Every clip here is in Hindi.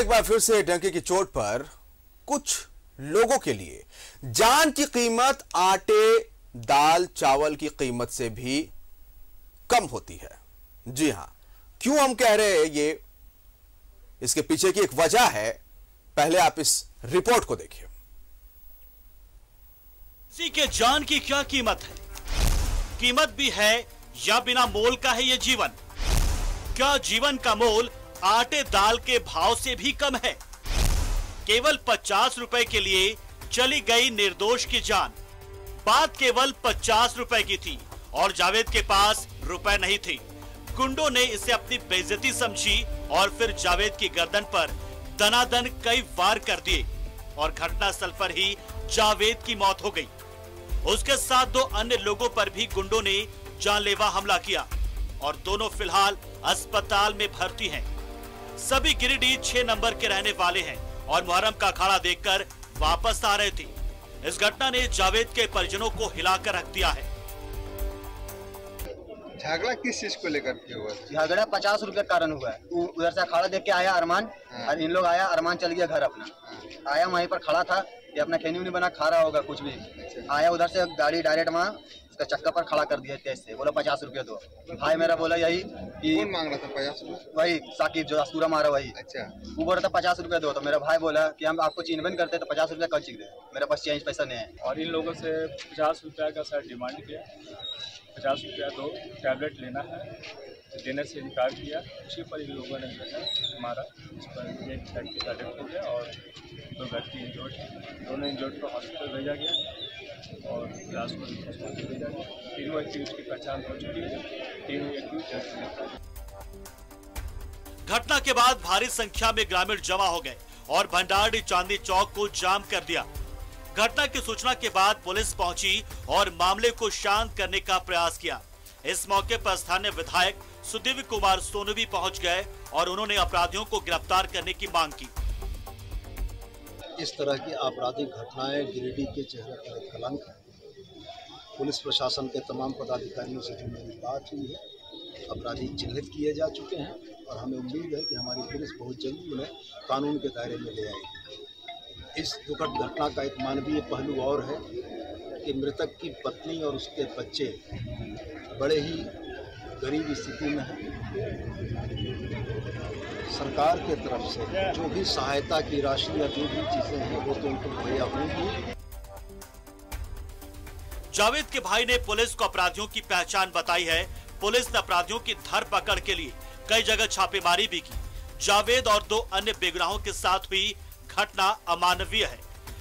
एक बार फिर से डंके की चोट पर कुछ लोगों के लिए। जान की कीमत आटे, दाल, चावल की कीमत से भी कम होती है। जी हाँ, क्यों हम कह रहे हैं ये? इसके पीछे की एक वजह है, पहले आप इस रिपोर्ट को देखिए। किसी के जान की क्या कीमत है? कीमत भी है या बिना मोल का है ये जीवन? क्या जीवन का मोल आटे दाल के भाव से भी कम है। केवल पचास रुपए के लिए चली गई निर्दोष की जान। बात केवल पचास रुपए की थी और जावेद के पास रुपए नहीं थे। गुंडों ने इसे अपनी बेइज्जती समझी और फिर जावेद की गर्दन पर दनादन कई वार कर दिए और घटना स्थल पर ही जावेद की मौत हो गई। उसके साथ दो अन्य लोगों पर भी गुंडों ने जानलेवा हमला किया और दोनों फ़िलहाल अस्पताल में भर्ती हैं। सभी गिरिडीह छह नंबर के रहने वाले हैं और मुहर्रम का अखाड़ा देखकर वापस आ रहे थे। इस घटना ने जावेद के परिजनों को हिलाकर रख दिया है। झगड़ा किस चीज़ को लेकर के हुआ झगड़ा पचास रुपए कारण हुआ है। उधर से अखाड़ा देख के आया अरमान और इन लोग आया अरमान चल गया घर अपना। आया वहीं पर खड़ा था ये अपना खैनी बना खा रहा होगा कुछ भी। आया उधर से गाड़ी डायरेक्ट वहाँ उसका चक्का पर खड़ा कर दिया तेज से बोला पचास रुपया दो। भाई मेरा बोला यही कि कौन मांग रहा था पचास वही साकिब जो अस्तूरा मारा वही। अच्छा। वो बोल रहा था पचास रुपया दो। तो मेरा भाई बोला कि हम आपको चीन बंद करते तो पचास रुपया कल चीख दे। मेरे पास चेंज पैसा नहीं है। और इन लोगों से पचास रुपया का सर डिमांड किया। पचास रुपया दो टैबलेट लेना है। देने से इनकार किया। उसी पर इन लोगों ने जो है मारा। इस पर एक व्यक्ति का डेथ हो गया और दो व्यक्ति इंजोर्ड दोनों इंजोर्ड को हॉस्पिटल भेजा गया। और को हॉस्पिटल भेजा तीनों व्यक्ति उसकी पहचान हो चुकी है। तीनों गए घटना के बाद भारी संख्या में ग्रामीण जमा हो गए और भंडारडी चांदी चौक को जाम कर दिया। घटना की सूचना के बाद पुलिस पहुँची और मामले को शांत करने का प्रयास किया। इस मौके पर स्थानीय विधायक सुदीव कुमार सोनू भी पहुँच गए और उन्होंने अपराधियों को गिरफ़्तार करने की मांग की। इस तरह की आपराधिक घटनाएँ गिरिडीह के चेहरे पर एक कलंक है। पुलिस प्रशासन के तमाम पदाधिकारियों से जो मेरी बात हुई है। अपराधी चिन्हित किए जा चुके हैं और हमें उम्मीद है कि हमारी पुलिस बहुत जल्दी उन्हें कानून के दायरे में ले आएगी। इस दुखद घटना का एक मानवीय पहलू और है कि मृतक की पत्नी और उसके बच्चे बड़े ही गरीब स्थिति में हैं। सरकार के तरफ़ से जो भी सहायता की राशि या जो भी चीज़ें हैं, वो तो उनको मुहैया होंगी। जावेद के भाई ने पुलिस को अपराधियों की पहचान बताई है। पुलिस ने अपराधियों की धर पकड़ के लिए कई जगह छापेमारी भी की। जावेद और दो अन्य बेगुनाहों के साथ हुई घटना अमानवीय है।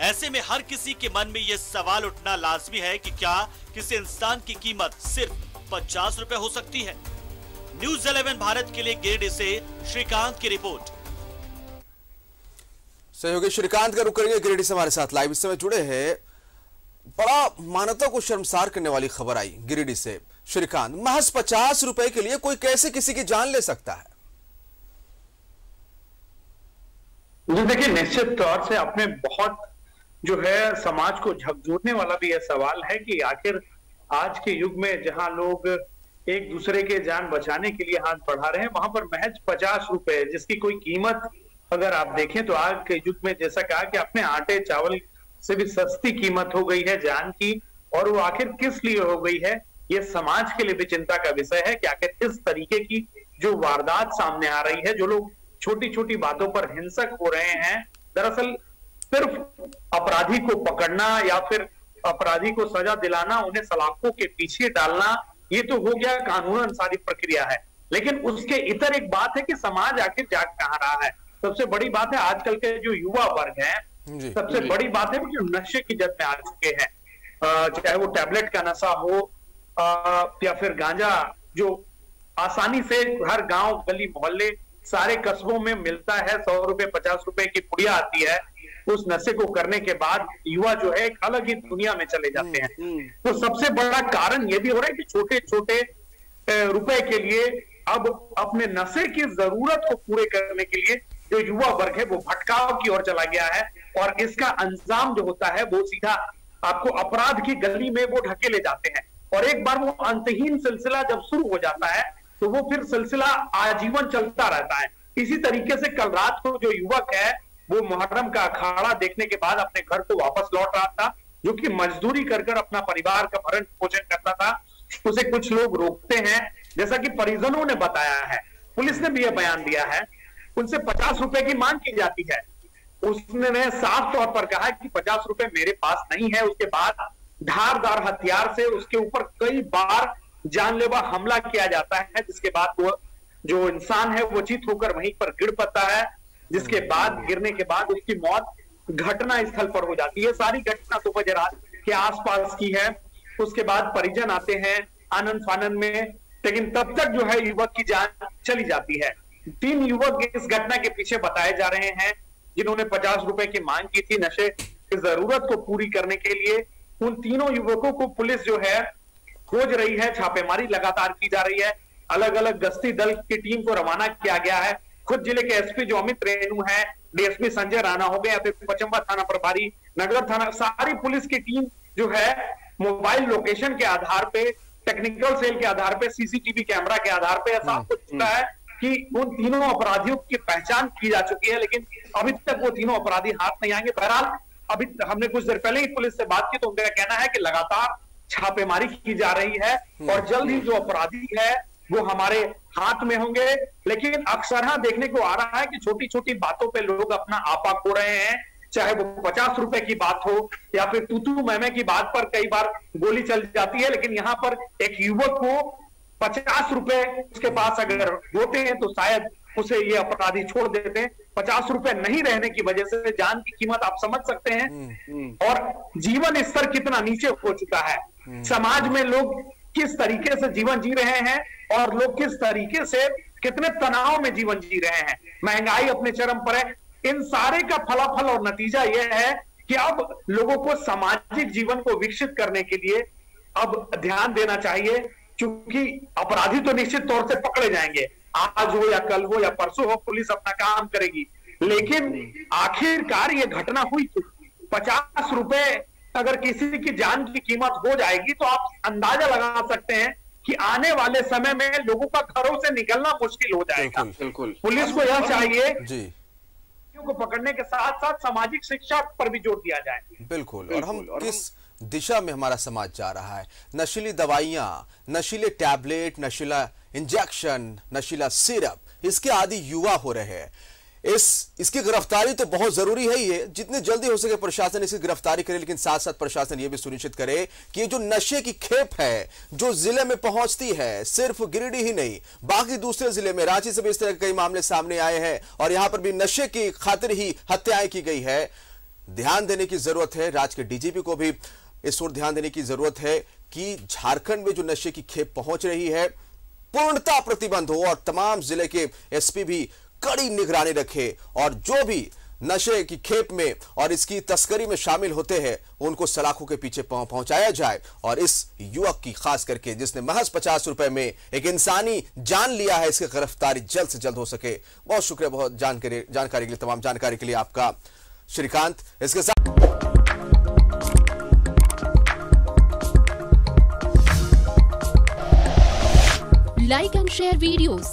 ऐसे में हर किसी के मन में ये सवाल उठना लाजमी है कि क्या किसी इंसान की कीमत सिर्फ़ पचास रुपए हो सकती है? न्यूज़ 11 भारत के लिए गिरिडीह से श्रीकांत की रिपोर्ट। सहयोगी श्रीकांत का रुक करेंगे गिरिडीह से हमारे साथ लाइव। इस समय जुड़े हैं बड़ा मानवता को शर्मसार करने वाली खबर आई गिरिडीह से। श्रीकांत महज पचास रुपए के लिए कोई कैसे किसी की जान ले सकता है? जी देखिए निश्चित तौर से आपने बहुत जो है समाज को झकझोरने वाला भी यह सवाल है कि आखिर आज के युग में जहाँ लोग एक दूसरे के जान बचाने के लिए हाथ बढ़ा रहे हैं। वहाँ पर महज पचास रुपए, जिसकी कोई कीमत अगर आप देखें तो आज के युग में जैसा कहा कि अपने आटे चावल से भी सस्ती कीमत हो गई है जान की, और वो आखिर किस लिए हो गई है? ये समाज के लिए भी चिंता का विषय है कि आखिर इस तरीके की जो वारदात सामने आ रही है, जो लोग छोटी छोटी बातों पर हिंसक हो रहे हैं, दरअसल सिर्फ़ अपराधी को पकड़ना या फिर अपराधी को सजा दिलाना, उन्हें सलाखों के पीछे डालना ये तो हो गया कानून अनुसारी प्रक्रिया है। लेकिन उसके इतर एक बात है कि समाज आखिर जाग कहाँ रहा है। सबसे बड़ी बात है आजकल के जो युवा वर्ग है जी, सबसे बड़ी बात है कि जो नशे की जद में आ चुके हैं चाहे वो टैबलेट का नशा हो या फिर गांजा जो आसानी से हर गाँव गली मोहल्ले सारे कस्बों में मिलता है सौ रुपए पचास रुपए की पुड़िया आती है उस नशे को करने के बाद युवा जो है एक अलग ही दुनिया में चले जाते हैं। तो सबसे बड़ा कारण ये भी हो रहा है कि छोटे छोटे रुपए के लिए अब अपने नशे की ज़रूरत को पूरे करने के लिए जो युवा वर्ग है वो भटकाव की ओर चला गया है और इसका अंजाम जो होता है वो सीधा आपको अपराध की गली में वो ढकेले जाते हैं। और एक बार वो अंतहीन सिलसिला जब शुरू हो जाता है तो वो फिर सिलसिला आजीवन चलता रहता है। इसी तरीके से कल रात को जो युवक है वो मुहर्रम का अखाड़ा देखने के बाद अपने घर को वापस लौट रहा था। जो कि मजदूरी कर कर अपना परिवार का भरण पोषण करता था, उसे कुछ लोग रोकते हैं, जैसा कि परिजनों ने बताया है। पुलिस ने भी यह बयान दिया है। उनसे पचास रुपए की मांग की जाती है। उसने साफ़ तौर पर कहा कि पचास रुपए मेरे पास नहीं है। उसके बाद धारदार हथियार से उसके ऊपर कई बार जानलेवा हमला किया जाता है, जिसके बाद वो जो इंसान है, वो चित होकर वहीं पर गिर पड़ता है। जिसके बाद, गिरने के बाद उसकी मौत घटना स्थल पर हो जाती है। सारी घटना सुबह रात के आसपास की है। उसके बाद परिजन आते हैं आनंद फानंद में, लेकिन तब तक जो है युवक की जान चली जाती है। तीन युवक इस घटना के पीछे बताए जा रहे हैं, जिन्होंने पचास रुपए की मांग की थी नशे की ज़रूरत को पूरी करने के लिए। उन तीनों युवकों को पुलिस जो है, खोज रही है, छापेमारी लगातार की जा रही है। अलग अलग गश्ती दल की टीम को रवाना किया गया है। खुद ज़िले के एसपी जो अमित रेणु है डीएसपी संजय राणा हो गए या फिर पचम्बा थाना प्रभारी नगर थाना सारी पुलिस की टीम जो है मोबाइल लोकेशन के आधार पे टेक्निकल सेल के आधार पे सीसीटीवी कैमरा के आधार पे ऐसा हो चुका है कि उन तीनों अपराधियों की पहचान की जा चुकी है लेकिन अभी तक वो तीनों अपराधी हाथ नहीं आएँगे। बहरहाल अभी हमने कुछ देर पहले ही पुलिस से बात की तो उनका कहना है कि लगातार छापेमारी की जा रही है और जल्द ही जो अपराधी है वो हमारे हाथ में होंगे। लेकिन अक्सर हाँ देखने को आ रहा है कि छोटी छोटी बातों पे लोग अपना आपा खो रहे हैं। चाहे वो पचास रुपए की बात हो या फिर तूतू मैमे की बात पर कई बार गोली चल जाती है लेकिन यहाँ पर एक युवक को पचास रुपए उसके पास अगर होते हैं तो शायद उसे ये अपराधी छोड़ देते हैं। पचास रुपए नहीं रहने की वजह से जान की कीमत आप समझ सकते हैं। और जीवन स्तर कितना नीचे हो चुका है। समाज में लोग किस तरीके से जीवन जी रहे हैं और लोग किस तरीके से कितने तनाव में जीवन जी रहे हैं। महँगाई अपने चरम पर है। इन सारे का फलाफल और नतीजा यह है कि अब लोगों को सामाजिक जीवन को विकसित करने के लिए अब ध्यान देना चाहिए, क्योंकि अपराधी तो निश्चित तौर से पकड़े जाएँगे। आज हो या कल हो या परसों हो, पुलिस अपना काम करेगी। लेकिन आखिरकार ये घटना हुई पचास रुपए अगर किसी की जान की कीमत हो जाएगी तो आप अंदाज़ा लगा सकते हैं कि आने वाले समय में लोगों का घरों से निकलना मुश्किल हो जाएगा। बिल्कुल पुलिस को यह चाहिए जी। को पकड़ने के साथ साथ सामाजिक शिक्षा पर भी ज़ोर दिया जाए। बिल्कुल और हम किस दिशा में हमारा समाज जा रहा है? नशीली दवाइयाँ नशीले टैबलेट नशीला इंजेक्शन नशीला सिरप इसके आदि युवा हो रहे हैं। इस, इसकी गिरफ्तारी तो बहुत ज़रूरी है ये। जितनी जल्दी हो सके प्रशासन इसकी गिरफ्तारी करे, लेकिन साथ साथ प्रशासन ये भी सुनिश्चित करे कि ये जो नशे की खेप है, जो ज़िले में पहुँचती है, सिर्फ़ गिरिडीह ही नहीं, बाकी दूसरे ज़िले में, रांची से भी इस तरह के कई मामले सामने आए हैं, और यहाँ पर भी नशे की खातिर ही हत्याएँ की गई है। ध्यान देने की ज़रूरत है राज्य के डीजीपी को भी इस ओर ध्यान देने की ज़रूरत है कि झारखंड में जो नशे की खेप पहुँच रही है, पूर्णता प्रतिबंध हो, और तमाम ज़िले के एसपी भी कड़ी निगरानी रखे और जो भी नशे की खेप में और इसकी तस्करी में शामिल होते हैं उनको सलाखों के पीछे पहुँचाया जाए। और इस युवक की खास करके जिसने महज पचास रुपए में एक इंसानी जान लिया है इसकी गिरफ्तारी जल्द से जल्द हो सके। बहुत शुक्रिया बहुत जानकारी जानकारी के लिए तमाम जानकारी के लिए आपका श्रीकांत। इसके साथ like and share videos,